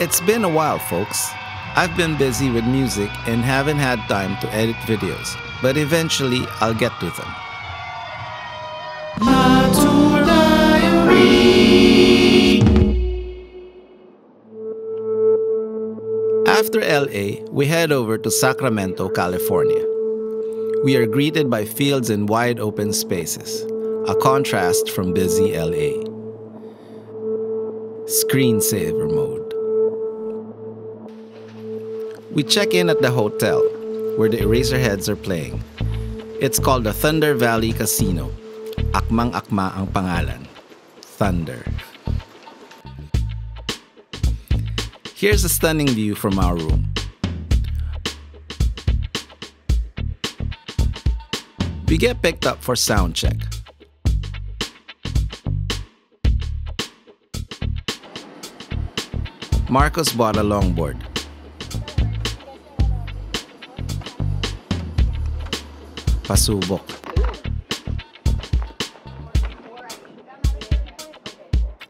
It's been a while, folks. I've been busy with music and haven't had time to edit videos, but eventually I'll get to them. After LA, we head over to Sacramento, California. We are greeted by fields and wide open spaces, a contrast from busy LA. Screensaver mode. We check in at the hotel, where the Eraserheads are playing. It's called the Thunder Valley Casino. Akmang akma ang pangalan. Thunder. Here's a stunning view from our room. We get picked up for sound check. Marcus bought a longboard. Pasubok.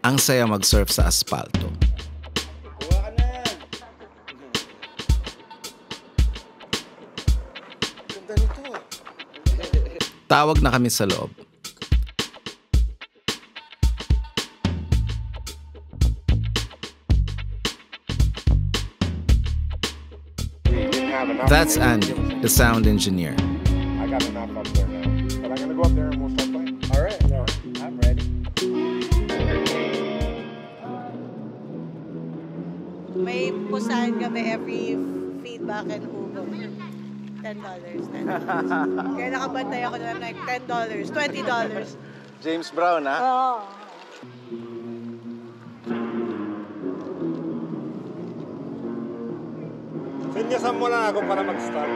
Ang saya mag-surf sa asfalto. Tawag na kami sa loob. That's Andy, the sound engineer. May kami every feedback and Hugo. $10, $10. Kaya nakabantay ako na like $10, $20. James Brown, ha? Oo. Sinyasan mo lang ako para mag-start.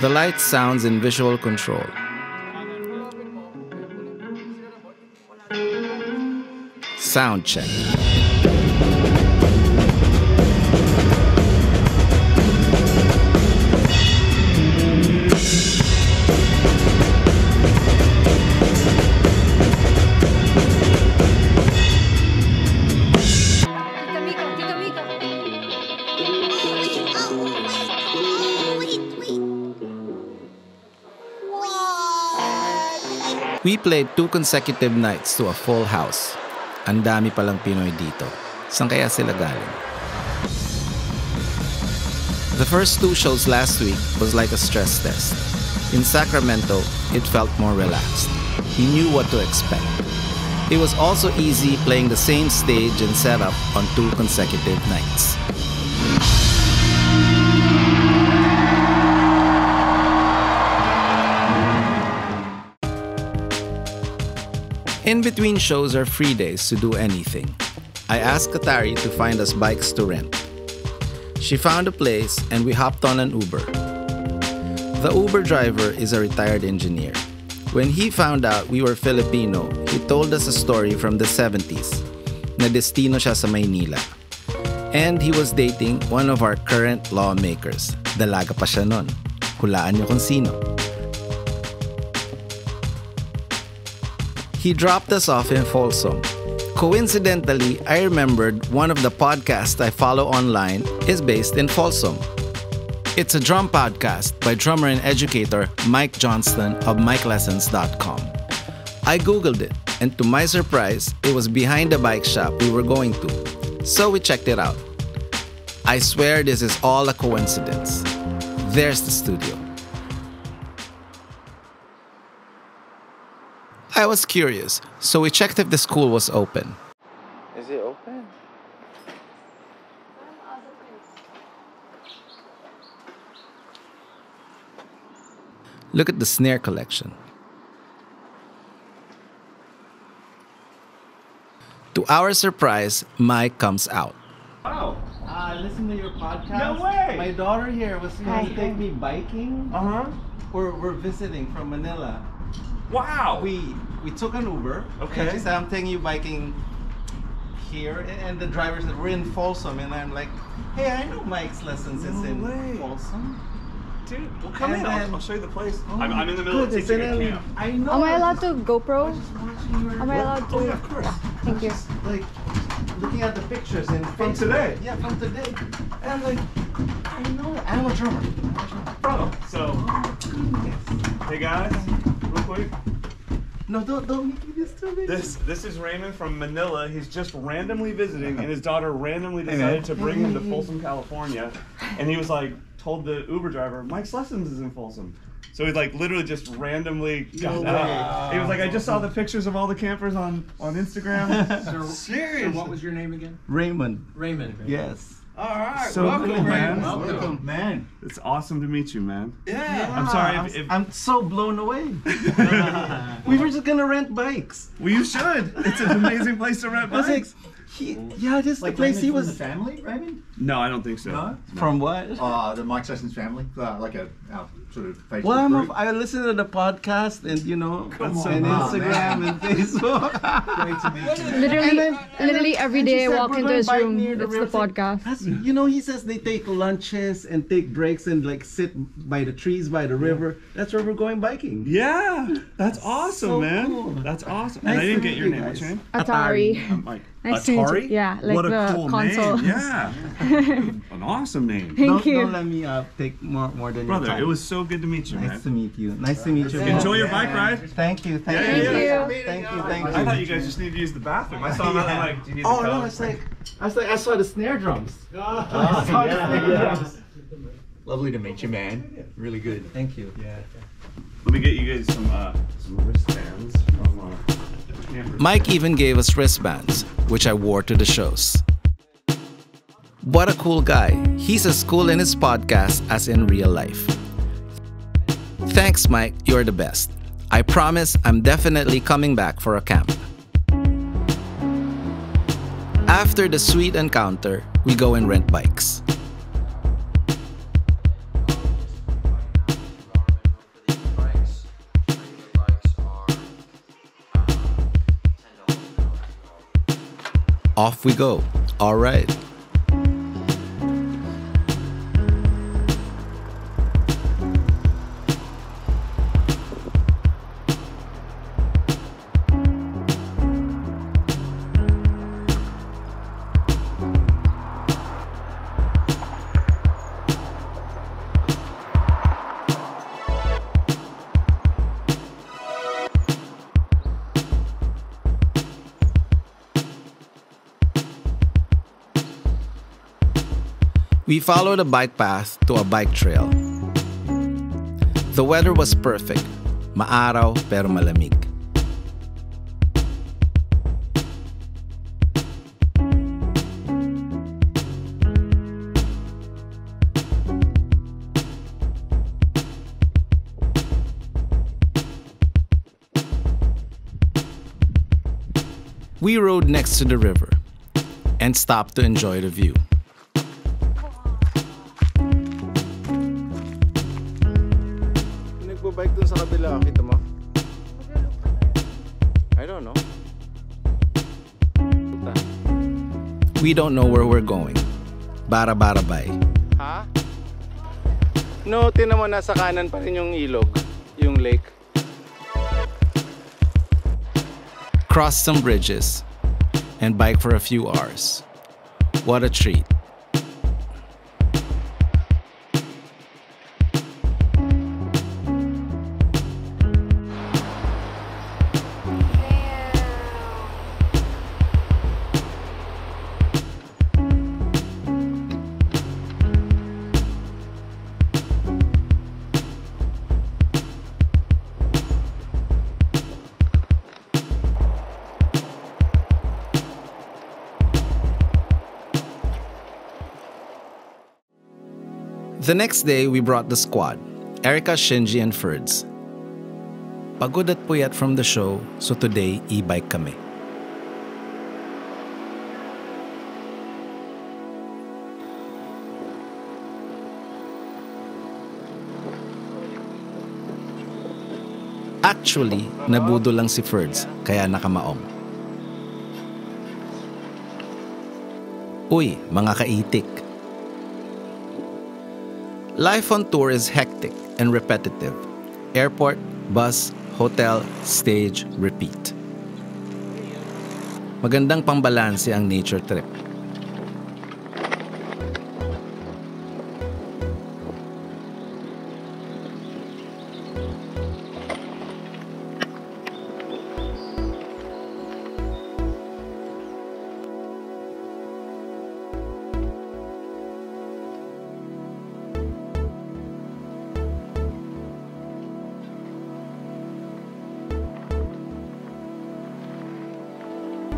The light sounds, in visual control. Sound check. We played two consecutive nights to a full house. Ang dami palang Pinoy dito. Kaya sila galing? The first two shows last week was like a stress test. In Sacramento, it felt more relaxed. We knew what to expect. It was also easy playing the same stage and setup on two consecutive nights. In between shows are free days to do anything. I asked Katari to find us bikes to rent. She found a place and we hopped on an Uber. The Uber driver is a retired engineer. When he found out we were Filipino, he told us a story from the 70s na destino siya sa Maynila. And he was dating one of our current lawmakers. Dalaga pa siya nun. Hulaan niyo kung sino. He dropped us off in Folsom. Coincidentally, I remembered one of the podcasts I follow online is based in Folsom. It's a drum podcast by drummer and educator Mike Johnston of MikeLessons.com. I googled it, and to my surprise, it was behind the bike shop we were going to. So we checked it out. I swear this is all a coincidence. There's the studio. I was curious, so we checked if the school was open. Is it open? Look at the snare collection. To our surprise, Mike comes out. Wow. I listened to your podcast. No way! My daughter here was going to take me biking. Uh huh. We're, we're visiting from Manila. Wow. We we took an Uber. Okay. And she said, I'm taking you biking here. And- And the driver said, We're in Folsom. And I'm like, Hey, I know Mike's lessons is No in way. Folsom. Dude, well, come And in. I'll, I'll show you the place. Oh I'm, I'm in the middle of goodness, teaching a camp. I know. Am I allowed to GoPro? was your- Am I allowed to? Oh, yeah, of course. Thank you. Just, like looking at the pictures and From today? Yeah, from today. And I'm like, I know. And I'm a drummer. I'm a drummer. Bro, so, Oh, hey guys, real quick. No, don't don't make me this too big. This this is Raymund from Manila. He's just randomly visiting, and his daughter randomly decided to bring him to Folsom, California. And he was like, told the Uber driver, Mike's Lessons is in Folsom. So he like literally just randomly got No out. He was like, I just saw the pictures of all the campers on on Instagram. So, Serious? So what was your name again? Raymund. Raymund. Yes. All right. So welcome, cool, man. Raymund. Welcome. man. it's awesome to meet you, man. Yeah. I'm sorry I'm, if- if- I'm so blown away. we were just gonna rent bikes. Well, you should. It's an amazing place to rent I was like, bikes. He, yeah, this is the place he was. The family, Raymund? No, I don't think so. No? From what? Uh, the Mike's Lessons family, uh, like a our sort of Facebook Well, I'm group. a, I listen to the podcast and you know Come and on, Instagram man. and Facebook. Great to meet you. Literally, And then- and literally then- every and she day I said, walk "We're into gonna his bike room. near the It's the river." podcast. That's, you know, he says they take lunches and take breaks and like sit by the trees by the river. That's where we're going biking. Yeah, that's awesome, So man. cool. That's awesome. Nice and I didn't get meet your you name. guys. What's your name? Atari. I'm like Nice to meet you. Atari. Yeah, like what a the cool console. name. Yeah, an awesome name, Thank don't, you. don't let me uh, take more more than brother. your time. It was so good to meet you, nice man. to meet you. Nice to meet you. Enjoy your bike ride. Thank you. Thank Yeah, you. yeah, yeah. Thank you. Thank you. I thought you guys just needed to use the bathroom. I saw him out there like, do you need Oh the no, it's like I was like I saw the snare drums. Lovely to meet you, man. Really good. Thank you. Yeah. Let me get you guys some uh, some wristbands from uh, Campers. Mike even gave us wristbands, which I wore to the shows. What a cool guy. He's as cool in his podcast as in real life. Thanks, Mike. You're the best. I promise I'm definitely coming back for a camp. After the sweet encounter, we go and rent bikes. Off we go. All right. We followed a bike path to a bike trail. The weather was perfect. Maaraw pero malamig. We rode next to the river and stopped to enjoy the view. Nagbabike dun sa kabila, kita mo? I don't know. We don't know where we're going. Bara-bara bay. Ha? No, tinan mo nasa kanan pa rin yung ilog, yung lake. Cross some bridges and bike for a few hours. What a treat. The next day, we brought the squad Erica, Shinji, and Ferds. Pagod at puyat from the show, so today, e-bike kami. Actually, nabudo lang si Ferds, kaya nakamaong. Uy, mga kaitik. Life on tour is hectic and repetitive. Airport, bus, hotel, stage, repeat. Magandang pambalanse ang nature trip.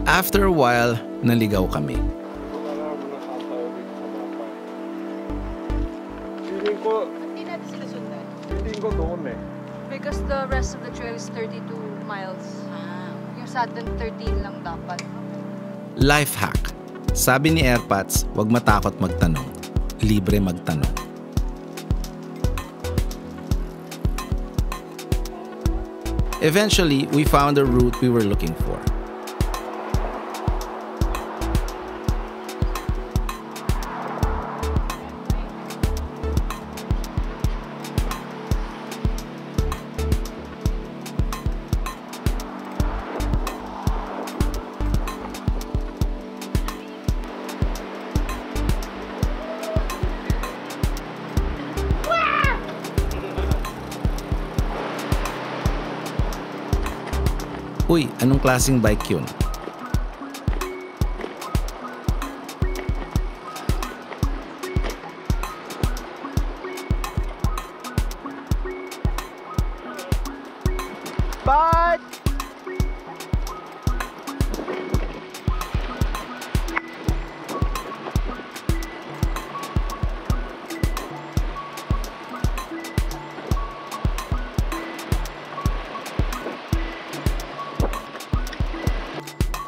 After a while, naligaw kami. Feeling ko, Hindi natin sila sundan. feeling ko doon eh. Because the rest of the trail is 32 miles. Yung sa atin, 13 lang dapat. Life hack. Sabi ni Airpods, huwag matakot magtanong. Libre magtanong. Eventually, we found the route we were looking for. Uy, anong klaseng bike yun?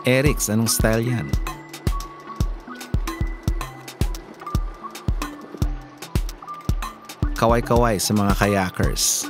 Eric's, anong style yan? Kaway-kaway sa mga kayakers.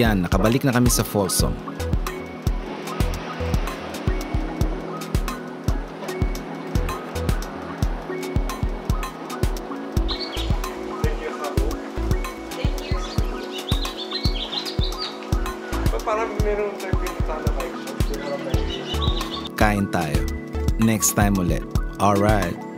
Yan, nakabalik na kami sa Folsom. Ba't parang meron tayo pinunta na bike shop? Siguro tayo. Kain tayo. Next time ulit. Alright.